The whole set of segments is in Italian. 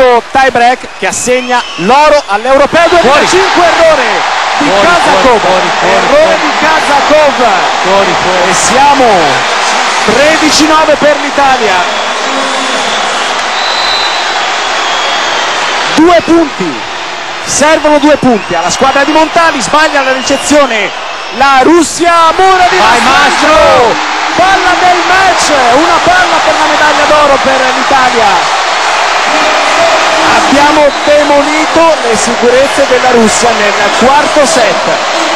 questo tie break che assegna l'oro all'Europeo. 2005 errore di Fuori, Kazakov fuori, fuori, errore di Kazakov e siamo 13-9 per l'Italia. Due punti. Servono due punti alla squadra di Montali. Sbaglia la ricezione la Russia mura di Vai, Mastro Mastro! palla del match. Una palla per la medaglia d'oro per l'Italia abbiamo demolito le sicurezze della Russia nel quarto set.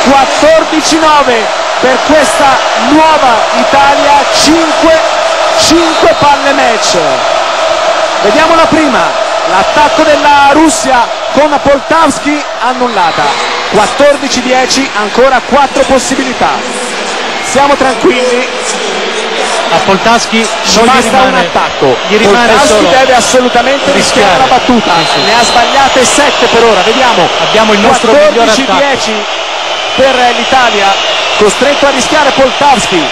14-9 per questa nuova Italia 5, 5 palle match. Vediamo la prima. L'attacco della Russia con Poltavski annullata. 14-10 ancora 4 possibilità. Siamo tranquilli A Poltaschi non gli basta un rimane, attacco. gli rimane solo deve assolutamente rischiare. la battuta. Sì, sì. ne ha sbagliate 7 per ora vediamo. Abbiamo il nostro miglior 14-10 per l'Italia. Costretto a rischiare Poltavski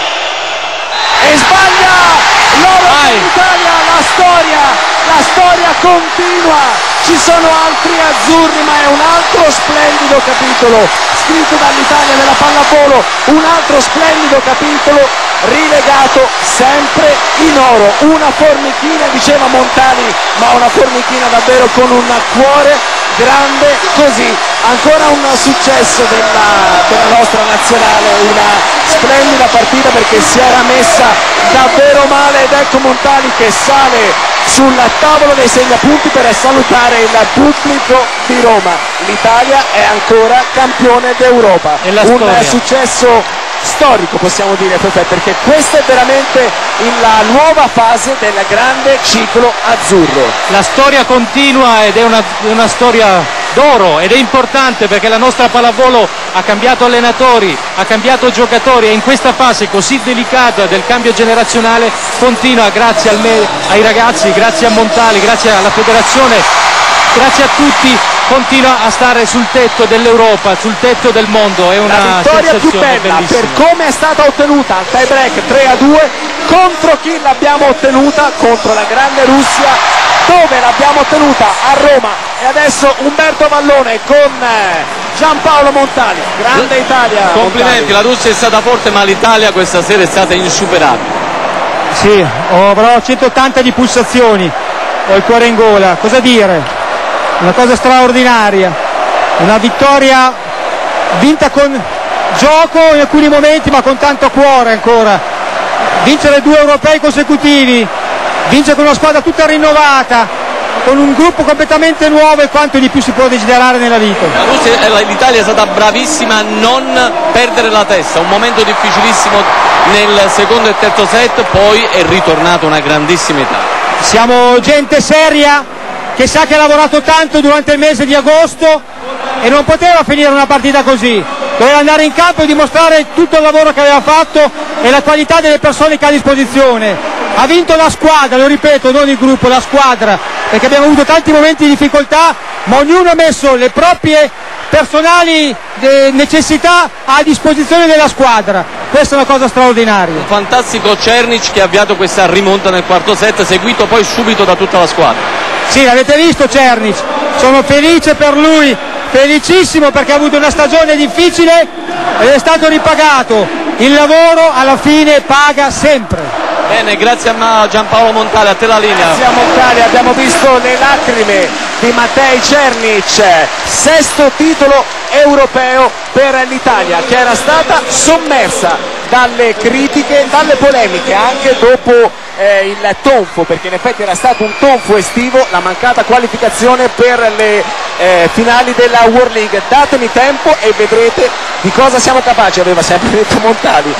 e sbaglia! L'oro Vai. per l'Italia la storia la storia continua. Ci sono altri azzurri ma è un altro splendido capitolo scritto dall'Italia nella pallavolo. Un altro splendido capitolo rilegato sempre in oro. Una formichina diceva Montali ma una formichina davvero con un cuore grande così. Ancora un successo della, della nostra nazionale una splendida partita perché si era messa davvero male ed ecco Montali che sale sul tavolo dei segnapunti per salutare il pubblico di Roma. l'Italia è ancora campione d'Europa. Un successo storico possiamo dire Pepe, perché questa è veramente la nuova fase del grande ciclo azzurro. La storia continua ed è una, una storia d'oro ed è importante perché la nostra pallavolo ha cambiato allenatori, ha cambiato giocatori e in questa fase così delicata del cambio generazionale continua grazie al me- ai ragazzi, grazie a Montali, grazie alla federazione, grazie a tutti, continua a stare sul tetto dell'Europa, sul tetto del mondo. È la una vittoria più bella bellissima. per come è stata ottenuta al tie break 3 a 2 contro chi l'abbiamo ottenuta contro la grande Russia dove l'abbiamo ottenuta a Roma e adesso Umberto Vallone con eh, Giampaolo Montali grande Italia Complimenti, Montali. la Russia è stata forte ma l'Italia questa sera è stata insuperabile. Sì, ho- avrò 180 di pulsazioni, ho il cuore in gola, cosa dire? Una cosa straordinaria, una vittoria vinta con gioco in alcuni momenti ma con tanto cuore ancora. Vincere due europei consecutivi, vincere con una squadra tutta rinnovata, con un gruppo completamente nuovo e quanto di più si può desiderare nella vita. L'Italia è stata bravissima a non perdere la testa, un momento difficilissimo nel secondo e terzo set, poi è ritornata una grandissima Italia. Siamo gente seria che sa che ha lavorato tanto durante il mese di agosto e non poteva finire una partita così. Doveva andare in campo e dimostrare tutto il lavoro che aveva fatto e la qualità delle persone che ha a disposizione. Ha vinto la squadra, lo ripeto, non il gruppo, la squadra, perché abbiamo avuto tanti momenti di difficoltà, ma ognuno ha messo le proprie personali eh, necessità a disposizione della squadra. Questa è una cosa straordinaria. Un fantastico Cernic che ha avviato questa rimonta nel quarto set, seguito poi subito da tutta la squadra. Sì, l'avete visto Cernic, sono felice per lui, felicissimo perché ha avuto una stagione difficile ed è stato ripagato. Il lavoro alla fine paga sempre. Bene, grazie a Giampaolo Montale, a te la linea. Grazie a Montali abbiamo visto le lacrime di Mattei Cernic, sesto titolo europeo per l'Italia che era stata sommersa dalle critiche, dalle polemiche anche dopo eh, il tonfo, perché in effetti era stato un tonfo estivo, la mancata qualificazione per le eh, finali della World League. Datemi tempo e vedrete di cosa siamo capaci, aveva sempre detto Montali.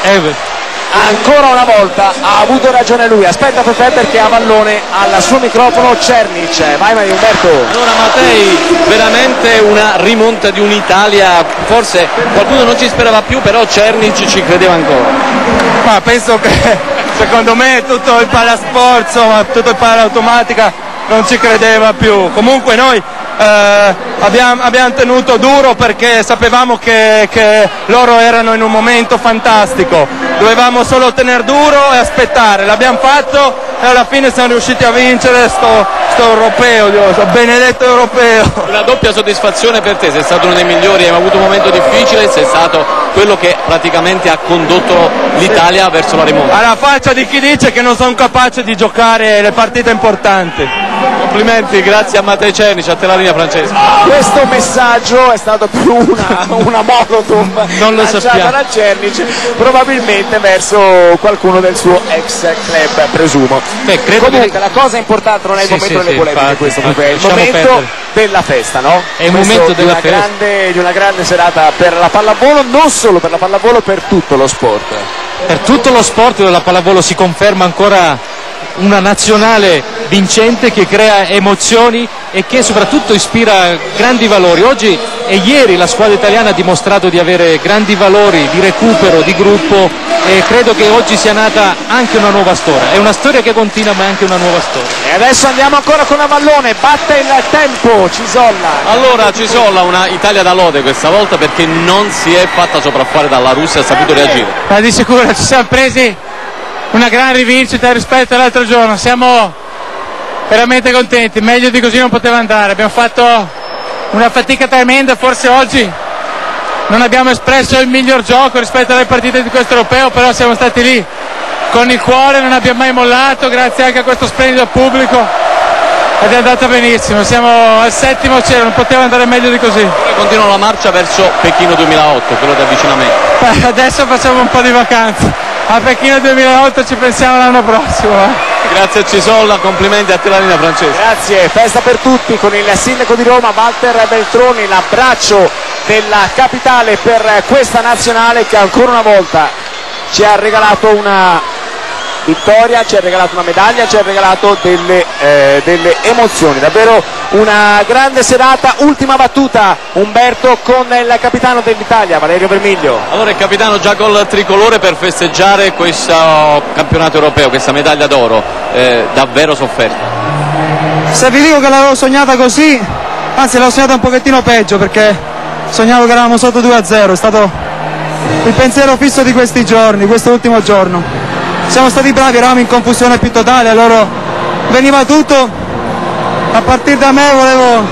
Ancora una volta ha avuto ragione lui, aspetta Pepe perché a Vallone al suo microfono Cernic, vai Mario Umberto. Allora Mattei, veramente una rimonta di un'Italia, forse qualcuno non ci sperava più, però Cernic ci credeva ancora. Ma penso che secondo me tutto il palasport, insomma, tutto il palautomatica non ci credeva più. Comunque noi eh, abbiamo, abbiamo tenuto duro perché sapevamo che, che loro erano in un momento fantastico. Dovevamo solo tenere duro e aspettare. L'abbiamo fatto e alla fine siamo riusciti a vincere sto, sto europeo, Dio, sto benedetto europeo. Una doppia soddisfazione per te, sei stato uno dei migliori, hai avuto un momento difficile, sei stato quello che praticamente ha condotto l'Italia verso la rimonta. Alla faccia di chi dice che non sono capace di giocare le partite importanti. Complimenti, grazie a Mattei Cernici, a te la linea Francesco. Questo messaggio è stato più una, una molotov Non lo lanciata da Cernic, probabilmente verso qualcuno del suo ex club, presumo. Beh, credo Comunque che- la cosa importante non è il Sì, momento sì, sì, polemiche infatti, questo, Pepe, è il momento perdere. della festa, no? È il Questo momento di della una festa. Grande, di una grande serata per la pallavolo, non solo per la pallavolo, per tutto lo sport. Per tutto lo sport la pallavolo si conferma ancora una nazionale vincente che crea emozioni e che soprattutto ispira grandi valori. Oggi e ieri la squadra italiana ha dimostrato di avere grandi valori di recupero, di gruppo e credo che oggi sia nata anche una nuova storia. È una storia che continua ma è anche una nuova storia. E adesso andiamo ancora con Avallone, batte il tempo, Cisolla. Allora Cisolla, una Italia da lode questa volta perché non si è fatta sopraffare dalla Russia, ha saputo reagire. Ma di sicuro ci siamo presi una gran rivincita rispetto all'altro giorno, siamo veramente contenti, meglio di così non poteva andare, abbiamo fatto una fatica tremenda, forse oggi non abbiamo espresso il miglior gioco rispetto alle partite di questo europeo, però siamo stati lì con il cuore, non abbiamo mai mollato, grazie anche a questo splendido pubblico ed è andata benissimo, siamo al settimo cielo, non poteva andare meglio di così. Ora continua la marcia verso Pechino 2008, quello di avvicinamento. Beh, Adesso facciamo un po' di vacanze. A Pechino 2008 ci pensiamo l'anno prossimo. eh. Grazie a Cisolla, complimenti a te la linea Francesco. Grazie, festa per tutti con il sindaco di Roma Walter Beltroni, l'abbraccio della capitale per questa nazionale che ancora una volta ci ha regalato una vittoria, ci ha regalato una medaglia, ci ha regalato delle, eh, delle emozioni, davvero una grande serata, ultima battuta Umberto con il capitano dell'Italia Valerio Vermiglio. Allora il capitano già col tricolore per festeggiare questo campionato europeo, questa medaglia d'oro, eh, davvero sofferta. Se vi dico che l'avevo sognata così, anzi l'avevo sognata un pochettino peggio perché sognavo che eravamo sotto 2-0, è stato il pensiero fisso di questi giorni, questo ultimo giorno. Siamo stati bravi, eravamo in confusione più totale, a loro veniva tutto, a partire da me volevo,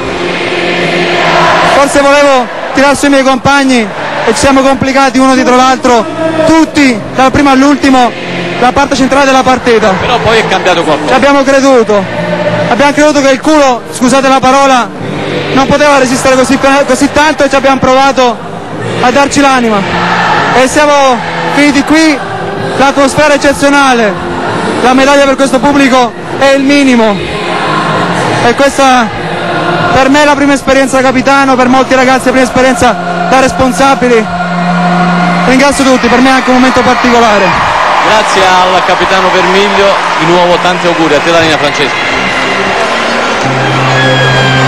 forse volevo tirare sui miei compagni e ci siamo complicati uno dietro l'altro, tutti, dal primo all'ultimo, la parte centrale della partita. Però poi è cambiato Ci qualcosa. abbiamo creduto. Abbiamo creduto che il culo, scusate la parola, non poteva resistere così, così tanto e ci abbiamo provato a darci l'anima. E siamo finiti qui, l'atmosfera è eccezionale, la medaglia per questo pubblico è il minimo. E questa per me è la prima esperienza da capitano, per molti ragazzi la prima esperienza da responsabili. Ringrazio tutti, per me è anche un momento particolare. Grazie al capitano Vermiglio, di nuovo tanti auguri a te la linea Francesco.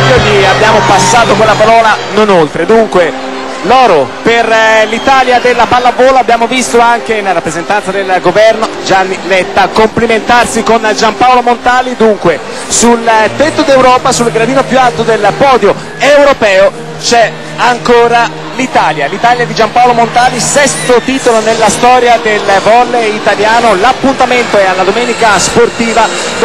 Quindi abbiamo passato quella parola non oltre. Dunque, l'oro per eh, l'Italia della pallavolo. Abbiamo visto anche in rappresentanza del governo Gianni Letta complimentarsi con Giampaolo Montali. Dunque, sul eh, tetto d'Europa, sul gradino più alto del podio europeo, c'è ancora l'Italia. L'Italia di Giampaolo Montali, sesto titolo nella storia del volley italiano. L'appuntamento è alla domenica sportiva.